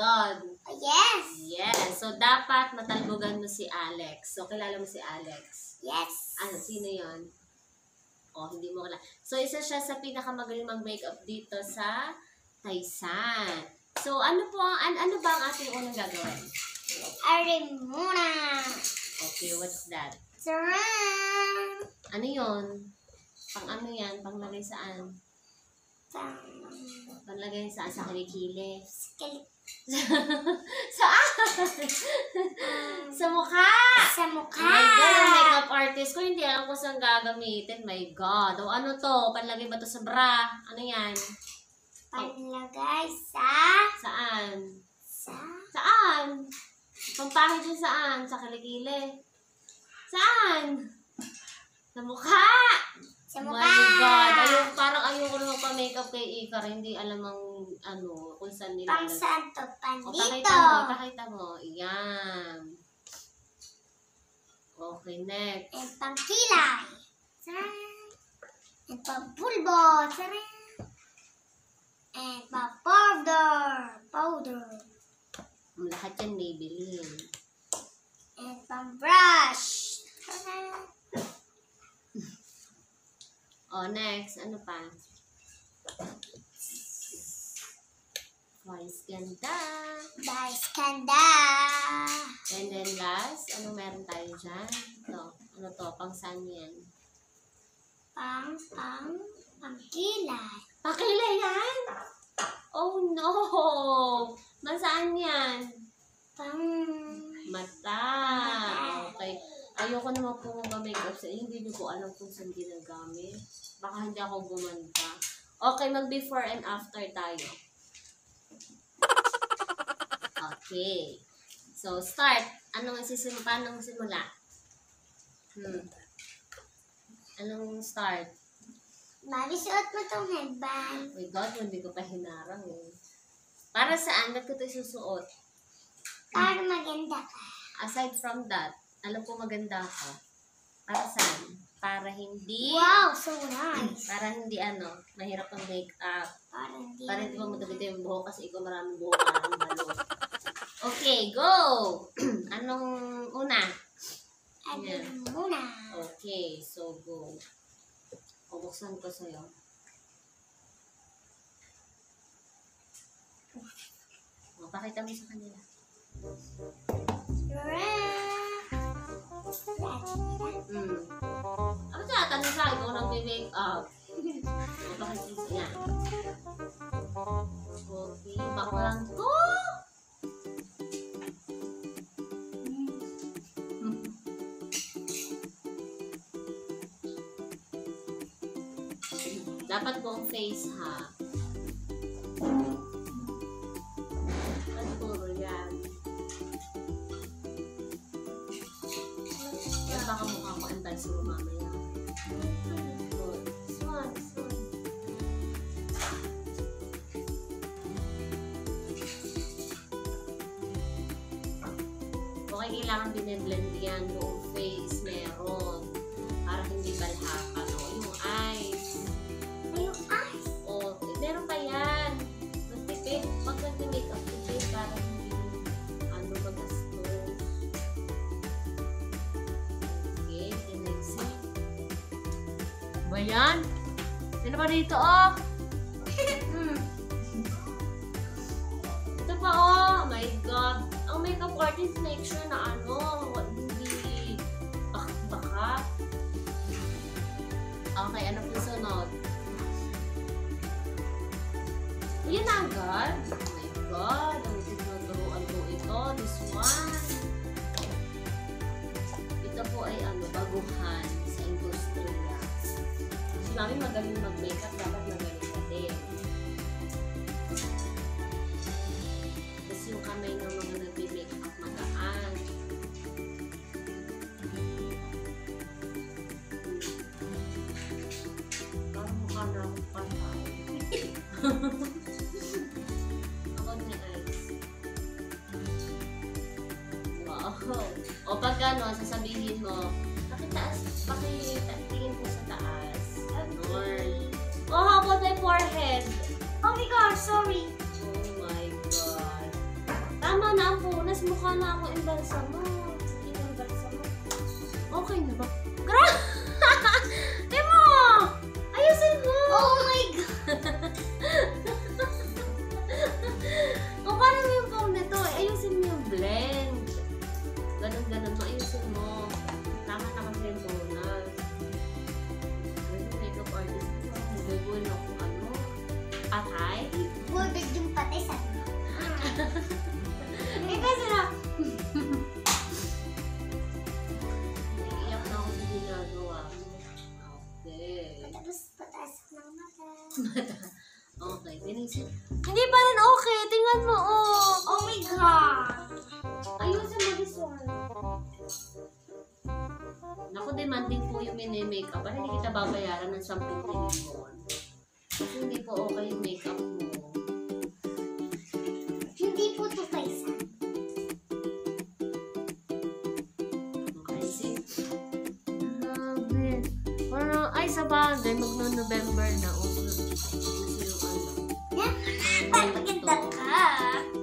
Oh, yes. Yes. So, dapat matalbogan mo si Alex. So, kilala mo si Alex. Yes. Ano, sino yon? Oh, hindi mo kilala. So, isa siya sa pinakamagaling mag-makeup dito sa Taisan. So, ano po, ang, an, ano ba ang ating unang gagawin? Arimuna. Okay, what's that? Saran. Ano yon? Pang ano yan? Panglagay saan? Panglagay saan? Sa kilikili. saan? sa mukha! Sa Oh mukha. my God, ang makeup artist ko, hindi alam ko saan gagamitin. My God. O ano to? Panlagay ba to sa bra? Ano yan? Panlagay sa... Saan? Sa... Saan? Pampahid yun saan? Sa kilikili. Saan? Sa mukha! Sa mukha. My God. Ayun, parang ayoko naman pa-makeup kay Ikar. Hindi alam ang ano, kung saan nila. Pang saan to? O, Pandito. pakita mo, pakita mo. Yan. Okay, next. And pang kilay. Saran. And pang pulbo. Saran. And pang powder. Powder. Lahat yan Maybelline. And pang brush. Saran. Oh, next. Ano pa? Vice ganda. Dice kanda. And then last, ano meron tayo dyan? Ito. Ano to? Pang saan yan? Pang, pang, pang kilay. Pakila yan? Oh no! Masaan yan? Pang... Mata. Okay. Ayoko naman po mag-makeup sa inyo. Hindi niyo po alam kung saan ginagamit. Baka hindi ako gumanda. Okay, mag-before and after tayo. Okay. So, start. Anong sisimula? Paano simula? Hmm. Anong start? Mami, suot mo tong headband. Oh my God, hindi ko pa hinarang eh. Para saan? Ba't ko ito susuot? Para maganda ka. Aside from that, alam ko maganda ako. Para saan? Para hindi, Wow, so nice. para hindi ano, mahirap ang make-up. Para hindi... Para hindi mo matagit yung buhok kasi ikaw maraming buhok maraming balot. Okay, go! Anong una? Ano muna. Okay, so go. Bubuksan ko sa'yo. O, pakita mo sa kanila. Hmm. Ano siya? Tanong akin kung nag-make up. O, pakita niya. Okay, bako lang to. Dapat buong face ha. Dance mo mamaya. Good. Swan, swan. Okay, kailangan biniblend yan. Buong face meron. Ba yan? Sino ba dito, oh? hmm. Ito pa, oh. My God. Ang makeup artist, make sure na ano, hindi baka-baka. Okay, ano po sunod? Yun na agad. Oh my God. Ang tinuturuan ko ito. This one. Ito po ay ano, baguhan. Si mami magaling mag-makeup, dapat magaling ka din. Tapos yung kamay ng mga nag-makeup magaan. Parang mukha na akong patay. Ako. Wow. O pag ano, sasabihin mo, pakitaas, pakitingin mukha na ako imbalsa mo. Imbalsa mo. Okay na ba? mata. Okay, pinansin. Hindi pa rin okay. Tingnan mo, oh. Oh my God. Ayusin mo this one. Naku, demanding po yung mini-makeup. Hindi kita babayaran ng 10,000 milyon? Kasi hindi po okay yung makeup mo. Hindi po to paisa. Okay, see? Grabe. Parang, sa bagay, magno-November na, oh. Ah. car.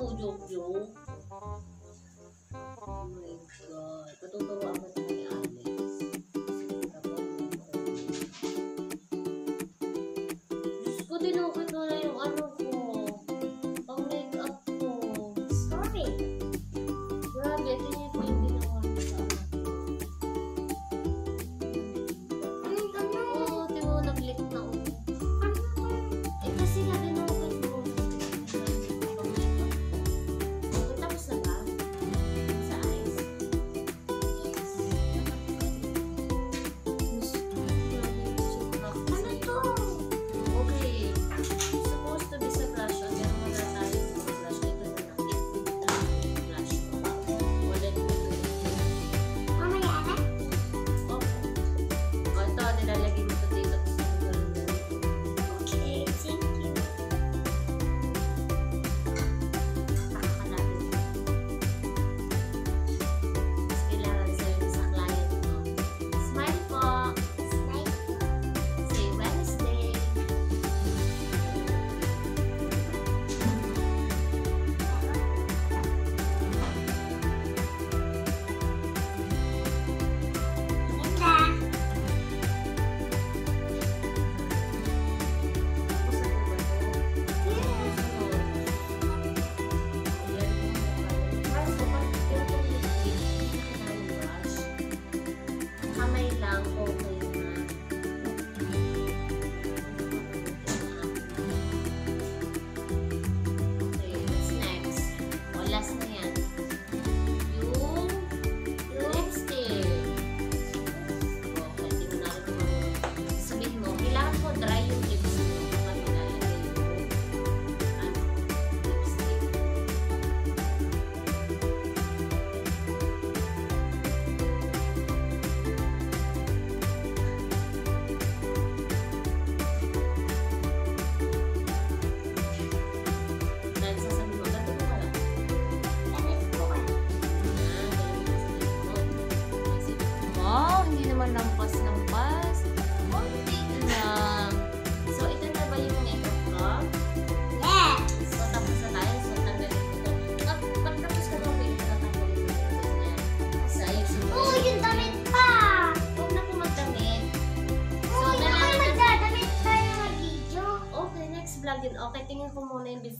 Jojo. Oh my God. Patutuwa ako sa kay Alex. Oh Diyos ko din ako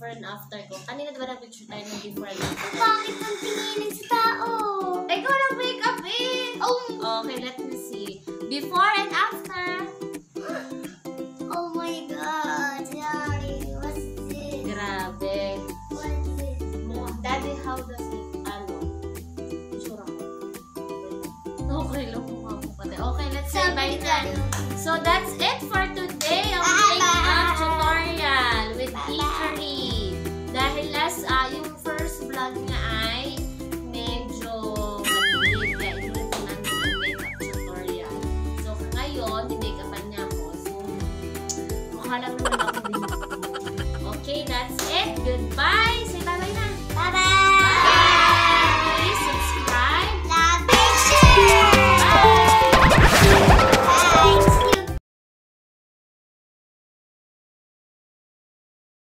before and after ko. Kanina diba nag-picture tayo ng before and after? Bakit ang tinginin sa tao? Ikaw lang makeup eh! Oh, Okay, let me see. Before and after. oh my God. Daddy, what's this? Grabe. What's this? Daddy, how does it, ano, itsura ko? Okay lang mukha mo pati. Okay, let's say bye. Daddy. So, that's vlog niya ay medyo madilim. Kaya inulit ko ang makeup tutorial. So, ngayon, hindi-makeupan niya ako. So, mukha lang